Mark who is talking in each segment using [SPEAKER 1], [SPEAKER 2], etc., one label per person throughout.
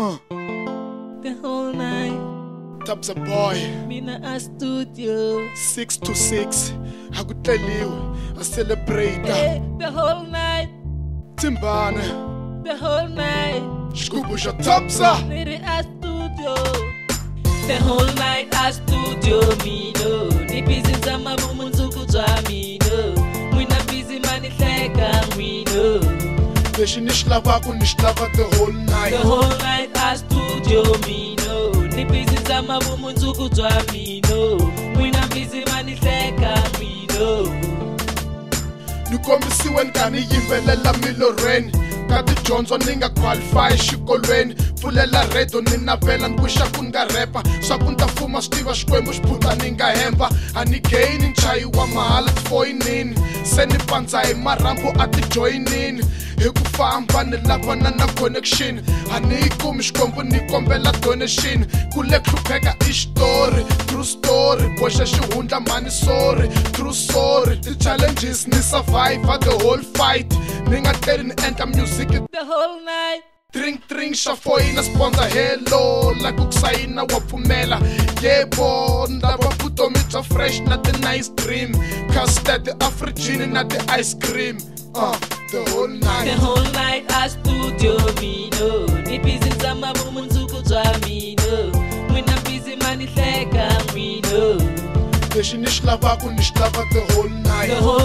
[SPEAKER 1] Uh,
[SPEAKER 2] the whole night.
[SPEAKER 1] Thabza boy,
[SPEAKER 2] Mina a studio.
[SPEAKER 1] 6 to 6. I could tell you. a celebrate.
[SPEAKER 2] Hey, the whole night.
[SPEAKER 1] Mthimbani,
[SPEAKER 2] The whole night.
[SPEAKER 1] Shkubu ja Thabza.
[SPEAKER 2] Nere a studio. The whole night a studio mino. Ni busy zama
[SPEAKER 1] Lexi ni xi lavaka ni xi lava the whole
[SPEAKER 2] The
[SPEAKER 1] night.
[SPEAKER 2] whole night a studio mino. Ni busy zama bumunzuku twa mino. Mwina busy mani mino.
[SPEAKER 1] Ni kombisiwe ni kha ni yimbelela milorhweni ka tidyondzo ni nga qualify xikolweni pfulela redio ni navela ni wixa ku ni nga repa swa ku ni ta fuma swi tiva xikwembu xi phunta ni nga hemba a ni geyi ni nchayi wa mahala tifoyinini se ni pandza hi marhambu a ti joyinini. Hi ku famba ni lavana na connection. A ni yi kumi xikwembu ni kombela donation. Ku le hlupheka i xitori true story. Boxa xihundla mhani sorry true story. Ti-challenges ni survivor the whole fight ni nga tleli ni endla music
[SPEAKER 2] The whole night.
[SPEAKER 1] drink drink xa foyina sponsor hello. La ku kusayina wa pfumela yebo ni lava vutomi bya fresh na ti-nice dream. Custard afrigini na ti-ice cream. Uh, the whole night.
[SPEAKER 2] The whole night a studio mino Ni busy zama bumunzuku twa mino Mwina busy mani hleka mino
[SPEAKER 1] lexi ni xi lavaka ni xi lava the whole
[SPEAKER 2] The
[SPEAKER 1] night
[SPEAKER 2] whole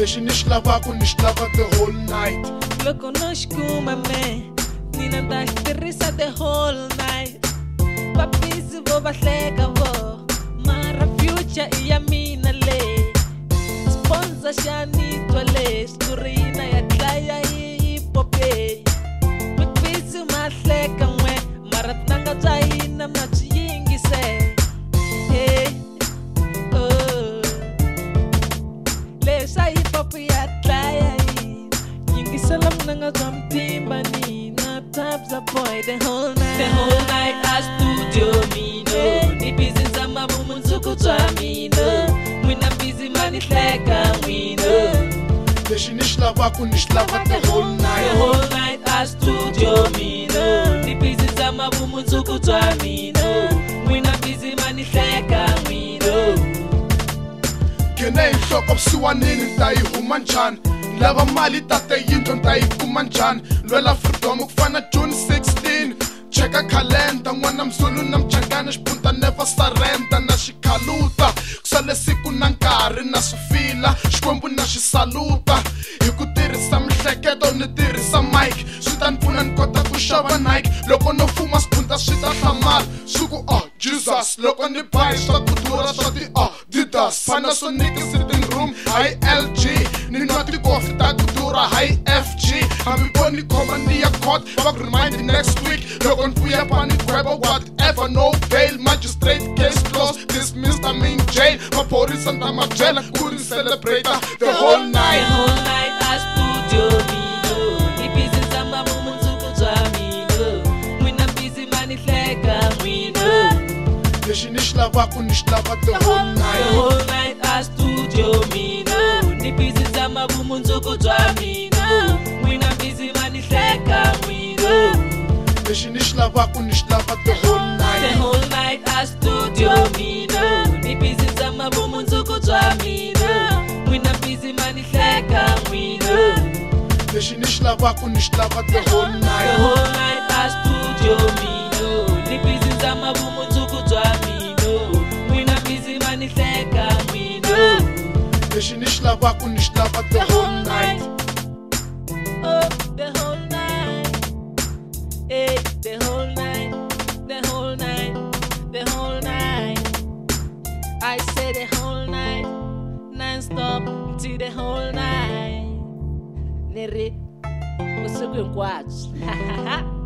[SPEAKER 1] lexi ni xi lavaka ni xi lava the whole night.
[SPEAKER 2] Loko no xikuma me Nina ta xi tirhisa the whole night. Va busy vo va hleka vo Mara future i ya mina le. Sponsor xa nitwa le Skurina ya dlaya yi popey Mi busy hop ya dlaya hina yingisela munanga bya mutimba nina Thabza boy the whole night the whole night a studio mino ni busy nzama vumundzuku bya mina n'wina busy mani hleka n'wina
[SPEAKER 1] lexi ni xi lavaka ni xi lava the whole
[SPEAKER 2] the
[SPEAKER 1] night
[SPEAKER 2] whole night a studio mino ni busy nzama vumundzuku bya mina n'wina busy mani hleka n'wina
[SPEAKER 1] nghene hi nhloko vusiwanini ni ta yi huma njhani? Ni lava mali tate yindlo ni ta yi kuma njhani? Lwela freedom ku fana june 16 cheka khalenda n'wana mzulu na mchangana xipunta never surrender na xikhaluta. Ku sale siku na nkarhi na swi fila xikwembu na xi saluta hi ku tirhisa mihleketo ni tirhisa mike swi ta ni pfuna ni kota ku xava nike. Loko no fuma xipunta swi ta hlamala. Swi ku oh jesus loko ni bahi swa ku durha swa ti oh didas panasonic sitting room. Hi lg ni nwa tikofi ta ku durha hi fg hambi vo ni ya court ku remind next week. Loko ni vuya pa ni gweba whatever no bail. Magistrate case closed. Dismissed I'm in jail. Ri celebrator the whole
[SPEAKER 2] The whole night
[SPEAKER 1] lexi ni xi lavaka ni lava the whole
[SPEAKER 2] The
[SPEAKER 1] night
[SPEAKER 2] whole night a studio mino Ni busy nzama vumundzuku bya mino N'wina busy mani hleka n'wina
[SPEAKER 1] lexi ni xi lavaka ni xi lava the whole
[SPEAKER 2] The
[SPEAKER 1] night
[SPEAKER 2] whole night a studio mino Ni busy nzama vumundzuku bya mina N'wina busy mani hleka n'wina
[SPEAKER 1] lexi ni xi lavaka ni xi lava the whole
[SPEAKER 2] The
[SPEAKER 1] night
[SPEAKER 2] whole night a studio mino Ni busy nzama
[SPEAKER 1] lexi ni xi lavaka ni xi lava the whole night.
[SPEAKER 2] Oh, the whole night. Hey, the whole night. The whole night. The whole night. I say the whole night. Non-stop till the whole night. Nere Usiku hinkwabyo